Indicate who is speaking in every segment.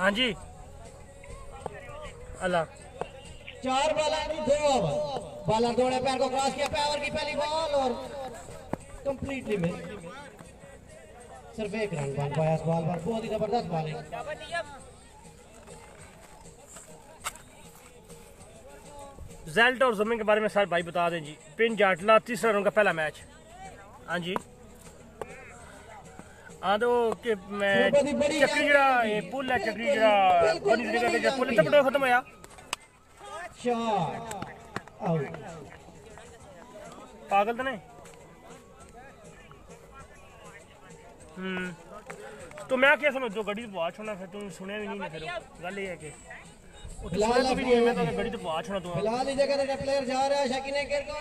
Speaker 1: ہاں جی۔ اللہ۔
Speaker 2: چار بالا دو اوور بالر دوڑے پیر کو کراس کیا پیور کی پہلی بال اور کمپلیٹلی میں۔ صرف ایک رن بن پایا اس بال پر بہت ہی زبردست بالنگ
Speaker 1: زیلٹ اور زمین کے بارے میں سارے بھائی بتا دیں جی۔ پن جاٹلا تیسرا رن کا پہلا میچ۔ ہاں جی۔ ہاں تو کہ میں چکری جڑا یہ پل ہے چکری جڑا بنی جگہ تے جڑا پل تے ختم ہویا۔
Speaker 2: Shot out.
Speaker 1: پاگل تو نہیں؟ ہم تو میں کیا سمجھ دو گاڑی تو پہنچ ہونا پھر تم سنیا بھی نہیں پھر گل یہ ہے کہ تو بھی نہیں میں تو گاڑی تو تو۔
Speaker 2: اس جگہ تے پلیئر جا رہا ہے شاکین کیر کو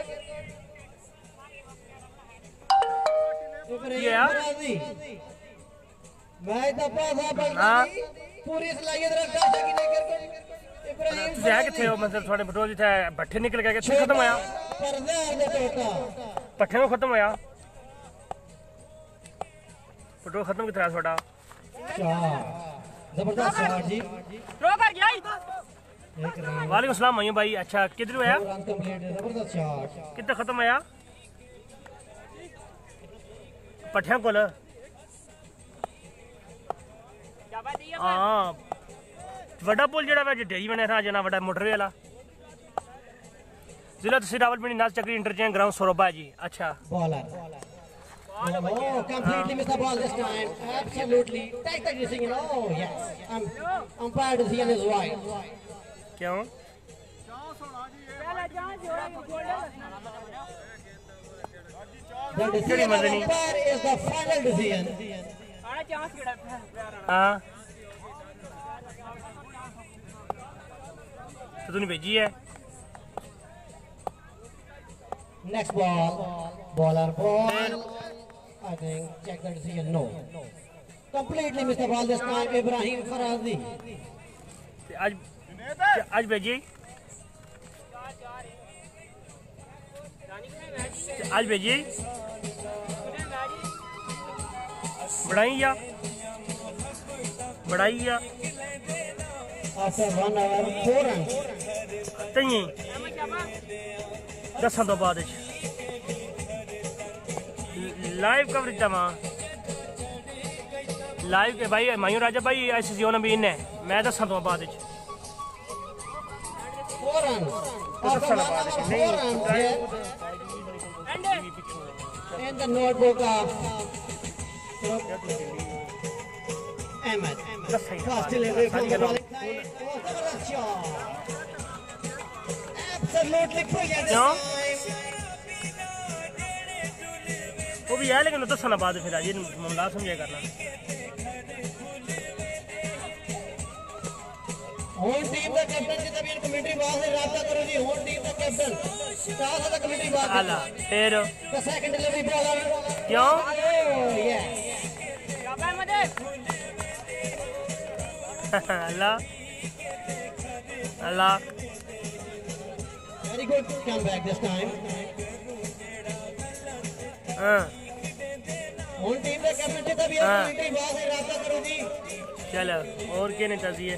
Speaker 2: میں پوری صلاحیت رکھتا ابراہیم
Speaker 1: ہے کتھے ہو مطلب تھوڑے بٹو جتھے بٹھے نکل گئے کتھے ختم ہویا
Speaker 2: دے ٹوٹا
Speaker 1: پٹھے کو ختم ہویا پٹو ختم کتھا ہے تھوڑا
Speaker 2: شاٹ زبردست شاٹ جی
Speaker 3: رو کر گیا ہی
Speaker 2: ایک رن
Speaker 1: وعلیکم السلام بھائی اچھا کدھر ہویا
Speaker 2: زبردست شاٹ
Speaker 1: ختم ہویا کول ہاں وڈا پل جڑا وا ڈیری بنے تھا جنا وڈا موٹر والا ضلع تحصیل راولپنڈی ناز چکری انٹرچینج گراؤنڈ سوروبا ہے جی اچھا
Speaker 2: Oh, completely missed the ball this time. Absolutely. Take the decision. Oh, yes. Um, umpire decision is right.
Speaker 1: کیوں
Speaker 2: The decision of umpire is the final decision.
Speaker 1: ਹਾਂ ਤੇ ਤੂੰ ਭੇਜੀ ਹੈ
Speaker 2: Next ball. Baller ball. I think check the decision. No. Completely missed the ball this time. Ibrahim Farazi.
Speaker 1: ਅੱਜ ਅੱਜ ਭੇਜੀ بھیجی تے اج بھیجی بڑائی یا بڑائی یا. تئیں دساں تو بعد لائیو کوریج دواں لائیو کے بھائی مایوں راجا بھائی ایس سی بھی ان ہے میں دساں تو بعد
Speaker 2: Four and the notebook of Ahmed. Fast delivery from the bowling side. Zabardast shot. Absolutely brilliant this
Speaker 1: No.
Speaker 2: time.
Speaker 1: وہ بھی ہے لیکن دساں بعد پھر اج معاملہ سمجھے کرنا
Speaker 2: ہون ٹیم کا کیپٹن جی تبھی کمیٹری باز سے رابطہ کرو جی ہون ٹیم کا کیپٹن سٹار ہے کمیٹری باز
Speaker 1: اعلی پھر
Speaker 2: the second delivery bowler
Speaker 1: کیوں
Speaker 2: oh yes
Speaker 3: شابان مدے
Speaker 1: اللہ اللہ
Speaker 2: very good comeback this time
Speaker 1: ہاں
Speaker 2: ہون ٹیم کا کیپٹن جی
Speaker 1: ہاں۔
Speaker 2: کمیٹری باز سے رابطہ کرو جی
Speaker 1: چلو اور کیا نہیں چاہیے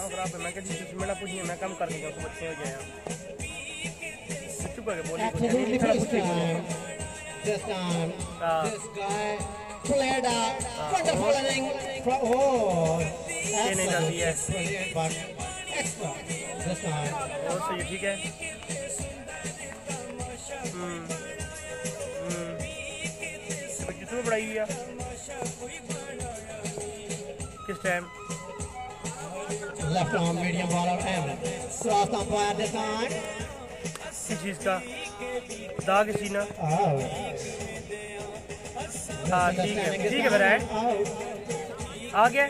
Speaker 1: دماغ خراب ہے میں کہ جس میں پوچھی میں کام کر کے کو بچے ہو جائے چپ کر کے بولی
Speaker 2: this time
Speaker 1: Ah.
Speaker 2: this guy played a wonderful inning from oh
Speaker 1: ڈالتی ہے
Speaker 2: brilliant but extra this time
Speaker 1: اور صحیح ٹھیک ہے ہم ہم کتنے بڑائی ہے کس ٹائم
Speaker 2: ٹھیک ہے آ گئے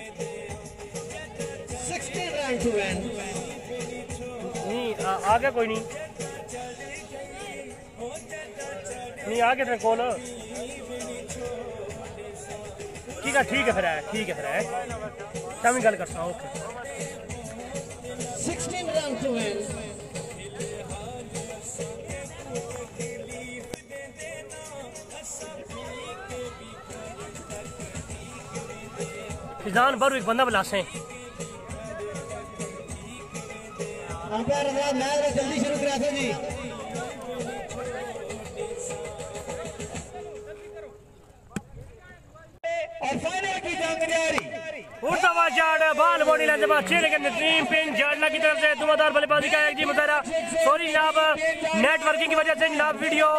Speaker 2: نہیں
Speaker 1: آ گے کوئی نہیں۔ آ گے
Speaker 2: تھے
Speaker 1: کول ٹھیک ہے ٹھیک ہے
Speaker 2: تم گیل کر سا اوکے۔ میدان بھر ایک
Speaker 1: بندہ بلاسے ہیں۔ اور فائنل کی جاڑ بال بوڑی چیلے پین جاڑنا کی طرف سے بلے بازی کا ایک جی سوری نیٹ ورکنگ کی وجہ سے جناب ویڈیو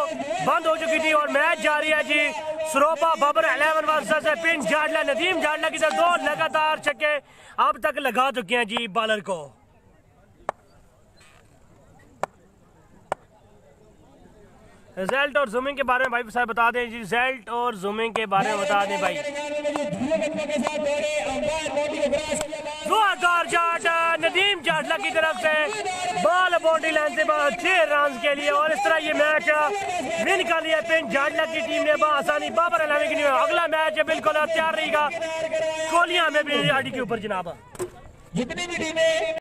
Speaker 1: بند ہو چکی تھی اور میچ جاری ہے جی۔ سروپا بابر الیون واسطہ سے پنچ جاڑلہ ندیم جاڑلہ کی طرف دو، لگاتار چکے، اب تک لگا چکے ہیں جی بالر کو۔ ریزلٹ اور زومنگ کے بارے میں بھائی صاحب بتا دیں۔ جی ریزلٹ اور زومنگ کے بارے میں بتا دیں بھائی۔ دو ہزار جاٹ، ندیم جاٹلا کی طرف سے۔ بال باؤنڈری لائن سے چھ رنز کے لیے۔ اور اس طرح یہ میچ ون کر لیا پن جاٹلا کی ٹیم نے بآسانی بابر علامی کی ٹیم اگلا میچ بالکل تیار رہے گا۔ کولیاں میں بھی آڈی کے اوپر جناب۔
Speaker 2: جتنی بھی ٹیمیں